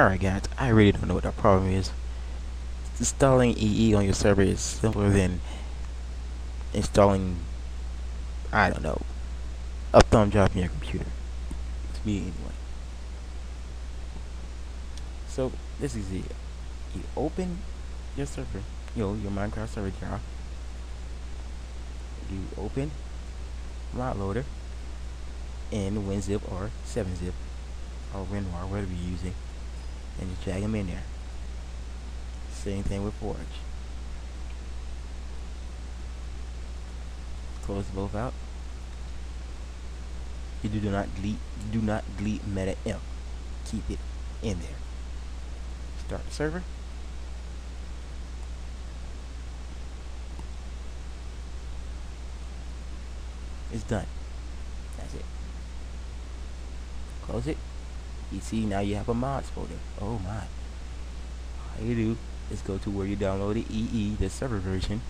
Alright guys, I really don't know what the problem is. Installing EE on your server is simpler than installing, I don't know, a thumb drive in your computer. To me anyway. So, this is it. You open your server, you know, your Minecraft server jar. You open mod loader in WinZip or 7-zip or WinRAR, whatever you're using and just drag them in there. Same thing with Forge. Close both out. You do not delete do not delete META-INF. Keep it in there. Start the server. It's done. That's it. Close it. You see, now you have a mods folder. Oh my. All you do is go to where you downloaded EE, the server version,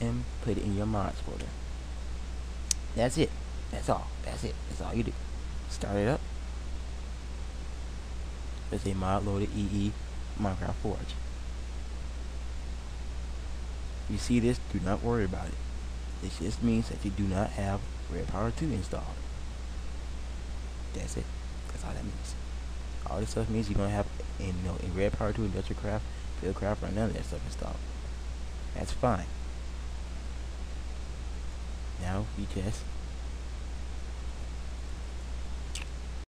and put it in your mods folder. That's it. That's all. That's it. That's all you do. Start it up. It's a mod loaded EE Minecraft Forge. You see this? Do not worry about it. This just means that you do not have Red Power 2 installed. That's it. That's all that means. All this stuff means you're gonna have in you know in Red Power 2, Industrial Craft, Fieldcraft, or none of that stuff installed. That's fine. Now we just